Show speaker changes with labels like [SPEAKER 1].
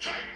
[SPEAKER 1] time.